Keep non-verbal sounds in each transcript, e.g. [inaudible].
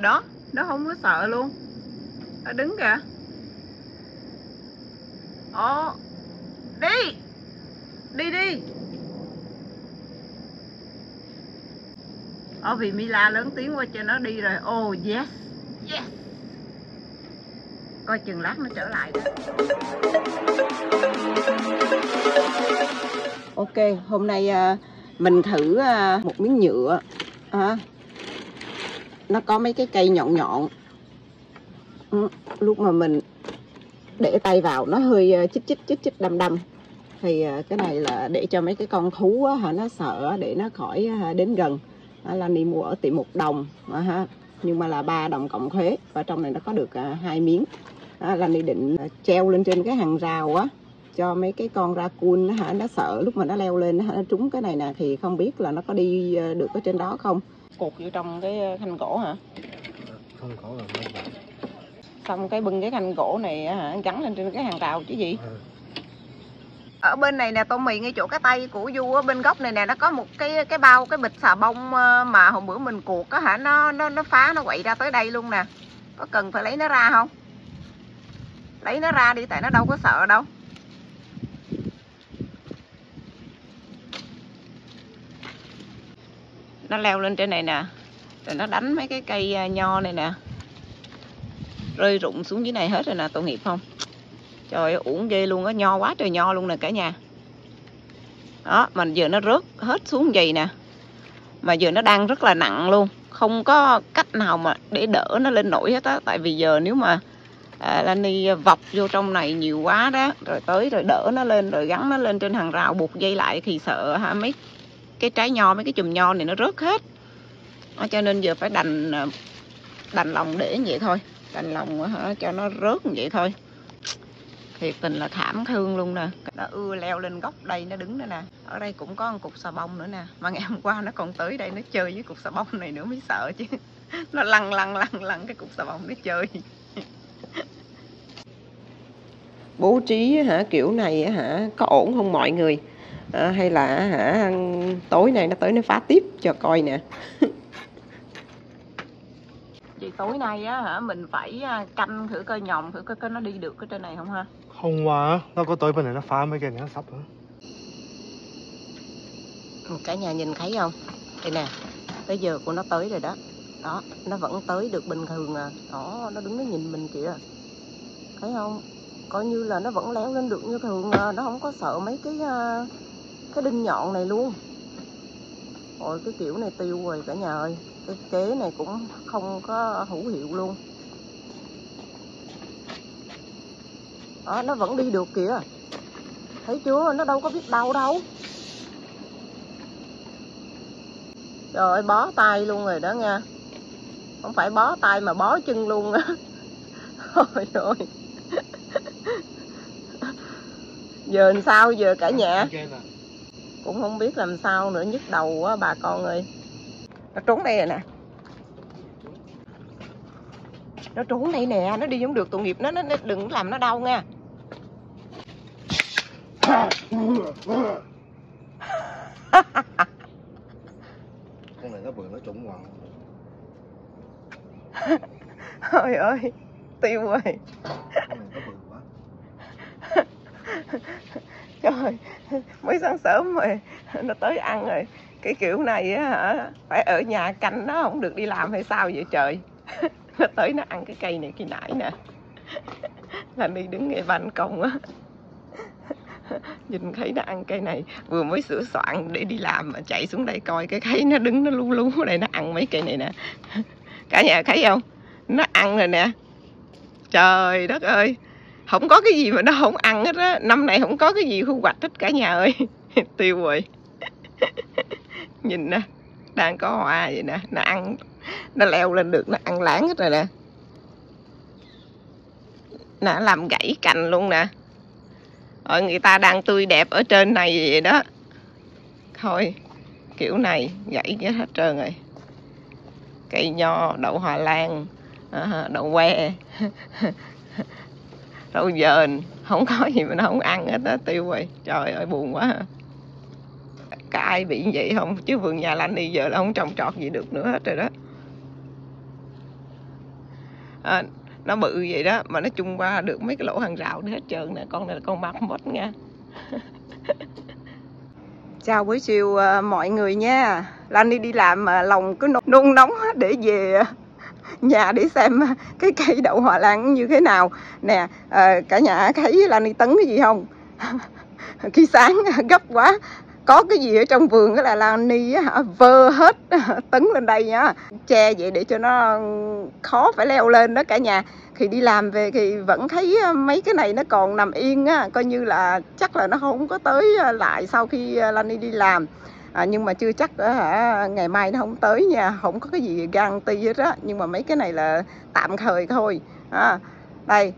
đó nó không có sợ luôn. Nó đứng kìa. Ồ đi. Đi đi. Ồ vì Mila lớn tiếng qua cho nó đi rồi. Oh yes. Yes. Coi chừng lát nó trở lại đó. Ok hôm nay à, mình thử à, một miếng nhựa. À, nó có mấy cái cây nhọn nhọn. Ừ, lúc mà mình để tay vào nó hơi ờ, chích chích chích chích đâm đâm. Thì ờ, cái này là để cho mấy cái con thú á, hả nó sợ để nó khỏi đến gần. Là đi mua ở tiệm một đồng ha nhưng mà là ba đồng cộng thuế và trong này nó có được ờ, hai miếng. Là đi định treo lên trên cái hàng rào á cho mấy cái con ra cun hả nó sợ. Lúc mà nó leo lên nó, trúng cái này nè thì không biết là nó có đi được ở trên đó không cột vô trong cái khanh gỗ hả? Không có rồi mấy bạn xong cái bưng cái khanh gỗ này á hả gắn lên trên cái hàng rào chứ gì? Ừ. ở bên này nè tô mì ngay chỗ cái tay của du ở bên góc này nè nó có một cái cái bao cái bịch xà bông ờ, mà hôm bữa mình cuột á hả nó nó nó phá nó quậy ra tới đây luôn nè. Có cần phải lấy nó ra không? Lấy nó ra đi tại nó đâu có sợ đâu nó leo lên trên này nè. Rồi nó đánh mấy cái cây à, nho này nè. Rơi rụng xuống dưới này hết rồi nè tội nghiệp không? Trời ơi uổng ghê luôn á nho quá trời nho luôn nè cả nhà. Đó mà giờ nó rớt hết xuống vậy nè. Mà giờ nó đang rất là nặng luôn. Không có cách nào mà để đỡ nó lên nổi hết á. Tại vì giờ nếu mà à, Lani vọc vô trong này nhiều quá đó rồi tới rồi đỡ nó lên rồi gắn nó lên trên hàng rào buộc dây lại thì sợ ha mấy? Cái trái nho mấy cái chùm nho này nó rớt hết. Đó, cho nên giờ phải đành ờ, đành lòng để như vậy thôi. Đành lòng ờ, hả, cho nó rớt như vậy thôi. Thiệt tình là thảm thương luôn nè. Nó ưa leo lên gốc đây nó đứng nữa nè. Ở đây cũng có một cục xà bông nữa nè. Mà ngày hôm qua nó còn tới đây nó chơi với cục xà bông này nữa mới sợ chứ. [laughs] Nó lăn lăn lăn lăn cái cục xà bông nó chơi. Bố trí hả kiểu này hả có ổn không mọi người? À, hay là hả tối nay nó tới nó phá tiếp cho coi nè. [laughs] Vậy tối nay á hả mình phải à, canh thử coi nhòm thử coi, coi nó đi được ở trên này không ha? Hôm qua nó có tới bên này nó phá mấy cây này nó sắp nữa cả nhà nhìn thấy không? Đây nè tới giờ của nó tới rồi đó. Đó nó vẫn tới được bình thường à. Đó nó đứng nó nhìn mình kìa. Thấy không? Coi như là nó vẫn leo lên được như thường à. nó không có sợ mấy cái à, cái đinh nhọn này luôn. Rồi cái kiểu này tiêu rồi cả nhà ơi. Cái kế này cũng không có hữu hiệu luôn. Đó, nó vẫn đi được kìa. Thấy chưa? Nó đâu có biết đau đâu. Trời ơi bó tay luôn rồi đó nha. Không phải bó tay mà bó chân luôn á. [laughs] Ôi ôi giờ làm sao giờ cả nhà? Cũng không biết làm sao nữa nhức đầu quá bà con ơi. Nó trốn đây rồi nè. Nó trốn đây nè nó đi không được tội nghiệp nó, nó nó đừng làm nó đau nha. Con này nó vừa nó trúng vào ôi ơi tiêu rồi. Trời [laughs] mới sáng sớm rồi, [laughs] nó tới ăn rồi. Cái kiểu này á hả, phải ở nhà canh nó không được đi làm hay sao vậy trời? [laughs] Nó tới nó ăn cái cây này khi nãy nè. Là đi đứng ngay ban công á. Nhìn thấy nó ăn cây này, vừa mới sửa soạn để đi làm mà chạy xuống đây coi cái thấy nó đứng, nó lu lu ở đây nó ăn mấy cây này nè. Cả nhà thấy không? Nó ăn rồi nè. Trời đất ơi! Không có cái gì mà nó không ăn hết á. Năm này không có cái gì thu hoạch hết cả nhà ơi. [laughs] Tiêu rồi. [laughs] Nhìn nè, đang có hoa vậy nè. Nó ăn, nó leo lên được, nó ăn láng hết rồi nè. Nó làm gãy cành luôn nè. Rồi người ta đang tươi đẹp ở trên này vậy đó. Thôi, kiểu này, gãy chết hết trơn rồi. Cây nho, đậu hòa lan à, đậu que. [laughs] tôi dền không có gì mà nó không ăn hết á tiêu rồi. Trời ơi buồn quá à. ai bị như vậy không? Chứ vườn nhà lanh đi giờ là không trồng trọt gì được nữa hết rồi đó. À, nó bự vậy đó mà nó chung qua được mấy cái lỗ hàng rào hết trơn nè. Con này là con mặt mất nha. [laughs] Chào buổi chiều à, mọi người nha. Lani đi làm mà lòng cứ nôn nóng để về nhà để xem cái cây đậu hòa lan như thế nào. Nè à, cả nhà thấy Lani tấn cái gì không? [laughs] Khi sáng [laughs] gấp quá. Có cái gì ở trong vườn là Lani hả? Vơ hết [laughs] tấn lên đây nhá che vậy để cho nó khó phải leo lên đó cả nhà. Thì đi làm về thì vẫn thấy ờ, mấy cái này nó còn nằm yên á. Coi như là chắc là nó không có tới ờ, lại sau khi Lani đi làm à, nhưng mà chưa chắc đó, hả? Ngày mai nó không tới nha không có cái gì gan ti hết á. Nhưng mà mấy cái này là tạm thời thôi. À, đây.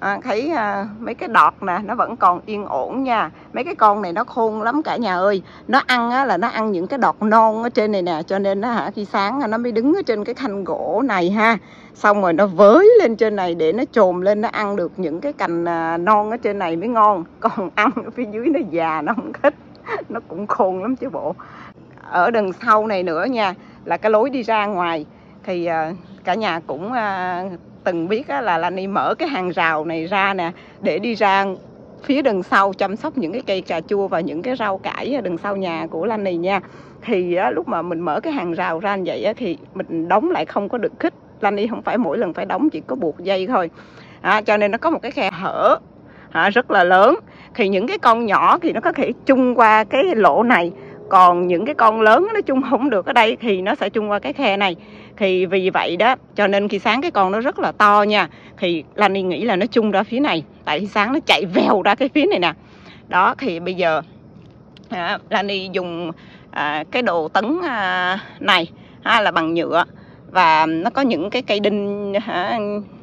À, thấy à, mấy cái đọt nè nó vẫn còn yên ổn nha. Mấy cái con này nó khôn lắm cả nhà ơi. Nó ăn á, là nó ăn những cái đọt non ở trên này nè cho nên nó hả khi sáng nó mới đứng ở trên cái thanh gỗ này ha. Xong rồi nó với lên trên này để nó trồm lên nó ăn được những cái cành à, non ở trên này mới ngon. Còn [laughs] ăn ở phía dưới nó già nó không thích. [laughs] nó cũng khôn lắm chứ bộ. Ở đằng sau này nữa nha là cái lối đi ra ngoài. Thì ờ, cả nhà cũng ờ, từng biết là là Lani mở cái hàng rào này ra nè để đi ra phía đằng sau chăm sóc những cái cây cà chua và những cái rau cải ở đằng sau nhà của Lani nha. Thì á, lúc mà mình mở cái hàng rào ra như vậy á, thì mình đóng lại không có được khích. Lani không phải mỗi lần phải đóng chỉ có buộc dây thôi. À, cho nên nó có một cái khe hở à, rất là lớn thì những cái con nhỏ thì nó có thể chung qua cái lỗ này. Còn những cái con lớn nó chung không được ở đây thì nó sẽ chung qua cái khe này. Thì vì vậy đó cho nên khi sáng cái con nó rất là to nha thì Lani nghĩ là nó chung ra phía này. Tại khi sáng nó chạy vèo ra cái phía này nè. Đó thì bây giờ à, Lani dùng à, cái đồ tấn à, này ha, là bằng nhựa. Và nó có những cái cây đinh à,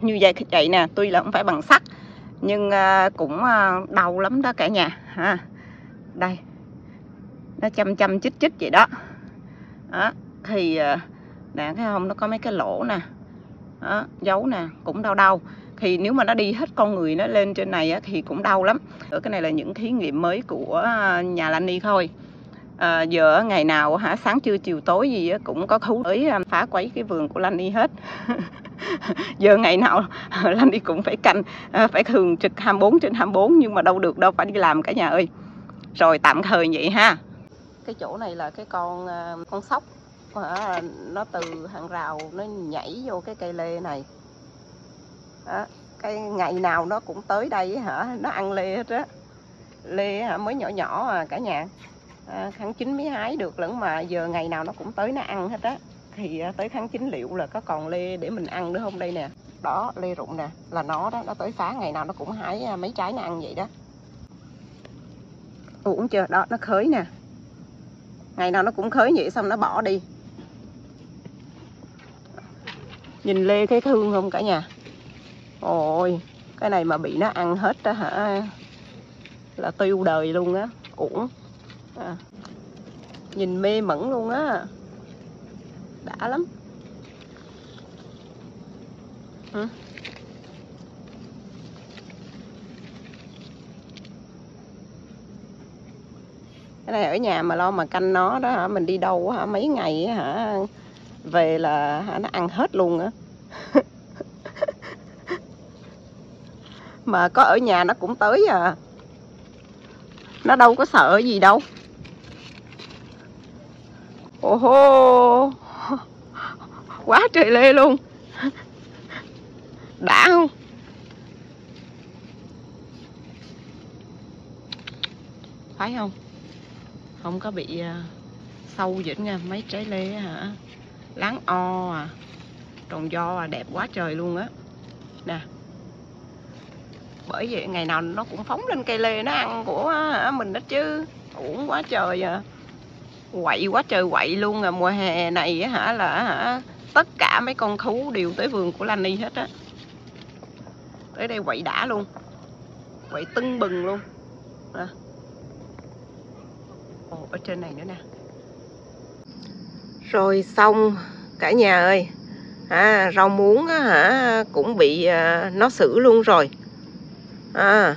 như vậy vậy nè. Tuy là không phải bằng sắt nhưng à, cũng à, đau lắm đó cả nhà ha. Đây nó chăm chăm chích chích vậy đó, đó. thì à, nè thấy không nó có mấy cái lỗ nè. Đó, dấu nè cũng đau đau. Thì nếu mà nó đi hết con người nó lên trên này á, thì cũng đau lắm. Ở cái này là những thí nghiệm mới của nhà Lani thôi. À, giờ ngày nào hả sáng trưa chiều tối gì á, cũng có thú tới phá quấy cái vườn của Lani hết. [laughs] giờ ngày nào [laughs] Lani cũng phải canh ờ, phải thường trực 24 trên 24 nhưng mà đâu được đâu phải đi làm cả nhà ơi. Rồi tạm thời vậy ha. Cái chỗ này là cái con ờ, con sóc. Ờ, nó từ hàng rào nó nhảy vô cái cây lê này. Đó, cái ngày nào nó cũng tới đây hả? Nó ăn lê hết á. Lê hả? Mới nhỏ nhỏ à cả nhà. À, tháng 9 mới hái được lẫn mà giờ ngày nào nó cũng tới nó ăn hết á thì à, tới tháng 9 liệu là có còn lê để mình ăn nữa không đây nè? Đó lê rụng nè là nó đó nó tới phá ngày nào nó cũng hái à, mấy trái nó ăn vậy đó. Uống chưa? Đó nó khới nè. Ngày nào nó cũng khới vậy xong nó bỏ đi. Nhìn lê thấy thương không cả nhà? Ôi cái này mà bị nó ăn hết đó hả? Là tiêu đời luôn á uổng. À. nhìn mê mẩn luôn á đã lắm. Hả? Cái này ở nhà mà lo mà canh nó đó hả? Mình đi đâu hả? Mấy ngày hả? Về là hả? Nó ăn hết luôn á. [laughs] Mà có ở nhà nó cũng tới à. Nó đâu có sợ gì đâu. Oh hô. [laughs] quá trời lê luôn. Đã không? Phải không? Không có bị à, sâu dĩnh nha, mấy trái lê hả? Láng o à. Trồng do à đẹp quá trời luôn á. Nè. Bởi vậy ngày nào nó cũng phóng lên cây lê nó ăn của à, mình đó chứ. Uổng quá trời à quậy quá trời quậy luôn à. Mùa hè này hả là hả tất cả mấy con thú đều tới vườn của Lani hết á. Tới đây quậy đã luôn quậy tưng bừng luôn. À. Ồ, ở trên này nữa nè. Rồi xong cả nhà ơi. À, rau muống á, hả cũng bị à, nó xử luôn rồi. À,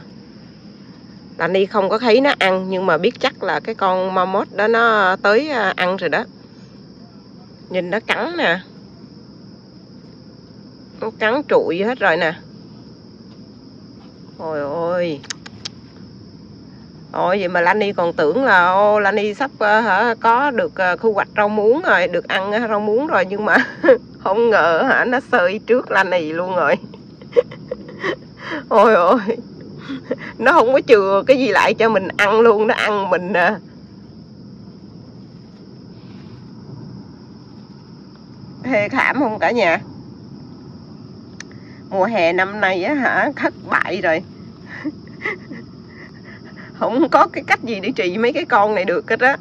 là ni không có thấy nó ăn nhưng mà biết chắc là cái con mammoth đó nó tới à, ăn rồi đó nhìn nó cắn nè nó cắn trụi hết rồi nè ôi ôi Ôi vậy mà Lani còn tưởng là ô Lani sắp à, hả có được à, khu hoạch rau muống rồi, được ăn rau muống rồi nhưng mà [laughs] không ngờ hả nó sơi trước Lani luôn rồi. [laughs] ôi ôi. [laughs] Nó không có chừa cái gì lại cho mình ăn luôn, nó ăn mình à. Thê thảm không cả nhà? Mùa hè năm nay á hả thất bại rồi [laughs] không có cái cách gì để trị mấy cái con này được hết á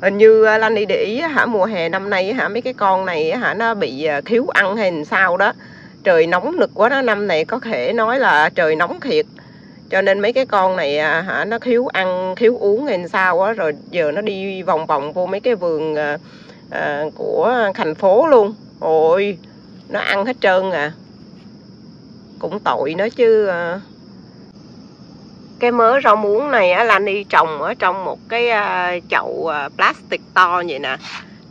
hình như à, Lan đi để ý hả mùa hè năm nay hả mấy cái con này hả nó bị à, thiếu ăn hay làm sao đó trời nóng nực quá đó năm này có thể nói là trời nóng thiệt. Cho nên mấy cái con này à, hả nó thiếu ăn thiếu uống hay sao á rồi giờ nó đi vòng vòng vô mấy cái vườn à, à của thành phố luôn. Ôi nó ăn hết trơn à. Cũng tội nó chứ à, cái mớ rau muống này á lan đi trồng ở trong một cái à, chậu plastic to vậy nè.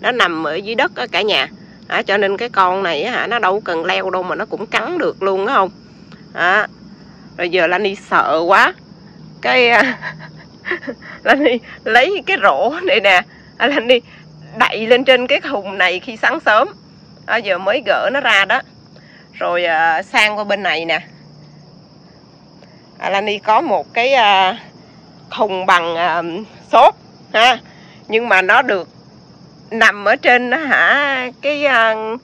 Nó nằm ở dưới đất á cả nhà à, cho nên cái con này hả nó đâu cần leo đâu mà nó cũng cắn được luôn á không? À, rồi giờ Lani sợ quá. Cái à, [laughs] đi lấy cái rổ này nè. À, Lani đậy lên trên cái thùng này khi sáng sớm. À, giờ mới gỡ nó ra đó. Rồi à, sang qua bên này nè. À, Alani có một cái à, thùng bằng à, xốp ha. Nhưng mà nó được nằm ở trên hả cái uh,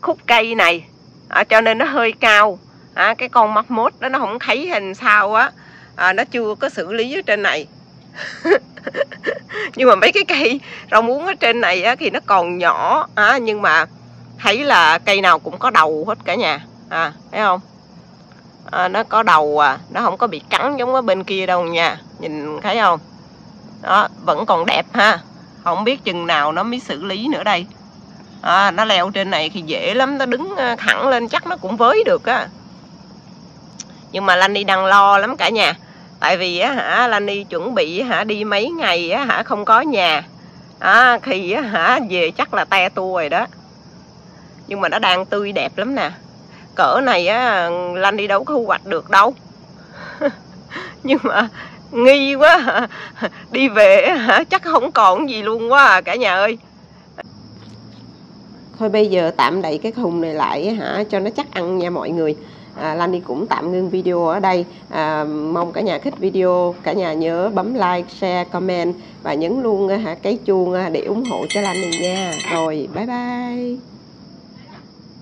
khúc cây này. À, cho nên nó hơi cao. À, cái con mắt mốt đó nó không thấy hình sao á. À, nó chưa có xử lý ở trên này. [laughs] Nhưng mà mấy cái cây rau muống ở trên này á, thì nó còn nhỏ. À, nhưng mà thấy là cây nào cũng có đầu hết cả nhà. À thấy không? À, nó có đầu à nó không có bị cắn giống ở bên kia đâu nha. Nhìn thấy không? Đó vẫn còn đẹp ha không biết chừng nào nó mới xử lý nữa đây. À, nó leo trên này thì dễ lắm nó đứng ờ, thẳng lên chắc nó cũng với được á. Nhưng mà Lani đang lo lắm cả nhà. Tại vì á hả Lani chuẩn bị hả đi mấy ngày á hả không có nhà. À, thì á hả về chắc là te tua rồi đó. Nhưng mà nó đang tươi đẹp lắm nè. Cỡ này á Lanh đi đâu có thu hoạch được đâu. [laughs] Nhưng mà nghi quá. Đi về hả? Chắc không còn gì luôn quá à, cả nhà ơi. Thôi bây giờ tạm đậy cái thùng này lại hả? Cho nó chắc ăn nha mọi người. À, Lani cũng tạm ngưng video ở đây. À, mong cả nhà thích video. Cả nhà nhớ bấm like share comment và nhấn luôn hả cái chuông à, để ủng hộ cho Lani nha. Rồi bye bye.